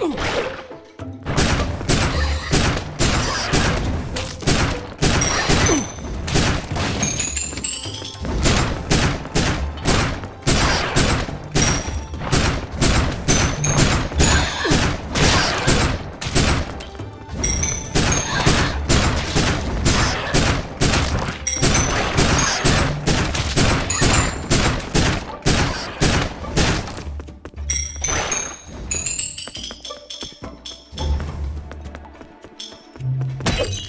Ooh. Thank